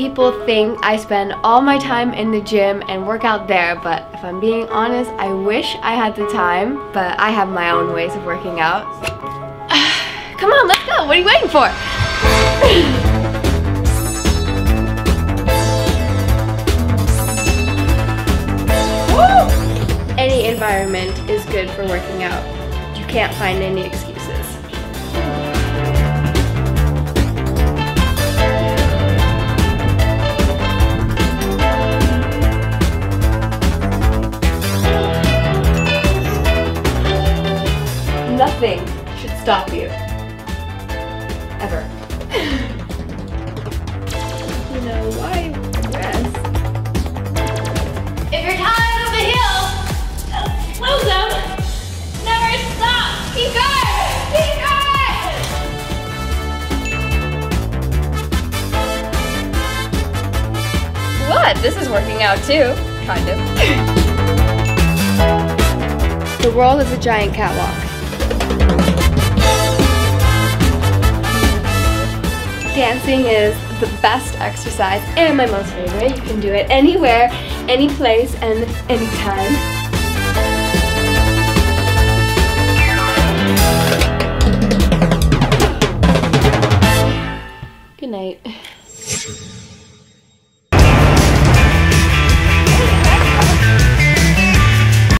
people think I spend all my time in the gym and work out there, but if I'm being honest, I wish I had the time, but I have my own ways of working out. Come on, let's go. What are you waiting for? Any environment is good for working out. You can't find any excuses. Nothing should stop you. Ever. you know, why rest? If you're tired of the hill, lose them. Never stop. Keep going. Keep going. What? This is working out too. Kind of. the world is a giant catwalk. Dancing is the best exercise and my most favorite. You can do it anywhere, any place, and anytime. Good night.